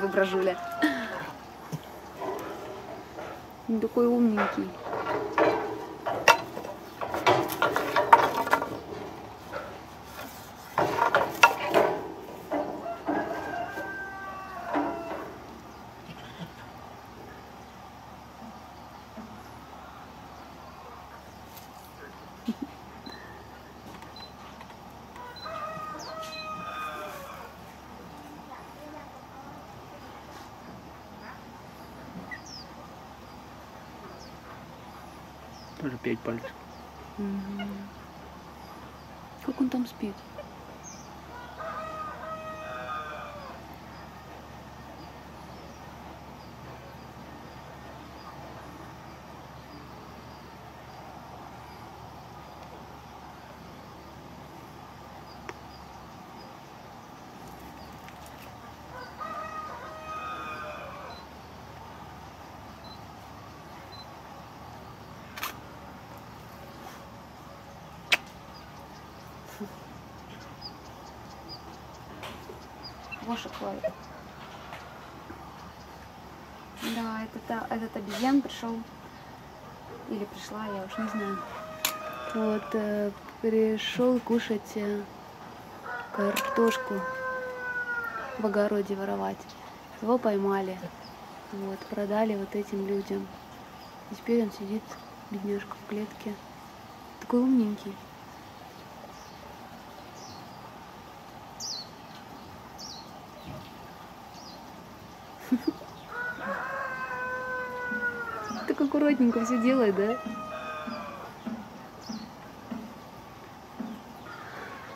соображуля. Он такой умненький. Тоже пять пальцев. Мгм. Как он там спит? Вошек ловит. Да, этот, этот обезьян пришел. Или пришла, я уж не знаю. Вот, э, пришел кушать э, картошку в огороде воровать. Его поймали. Вот, продали вот этим людям. И теперь он сидит, бедняжка, в клетке. Такой умненький. Так аккуратненько все делает, да?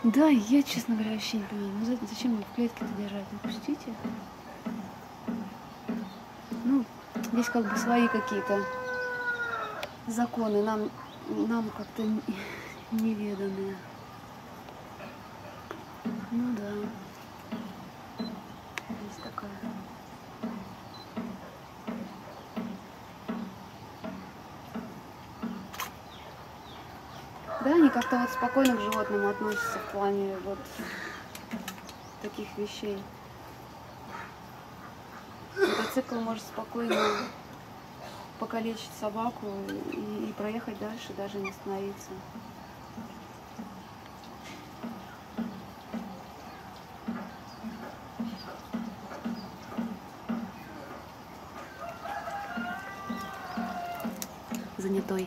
Да, я, честно говоря, вообще не понимаю. Ну за- зачем мне в клетке это держать? Ну пустите. Ну, здесь как бы свои какие-то законы, нам, нам как-то не- неведанные. Ну да. Есть такая. Да, они как-то вот спокойно к животным относятся в плане вот таких вещей. Мотоцикл может спокойно покалечить собаку и, и проехать дальше, даже не остановиться. Занятой.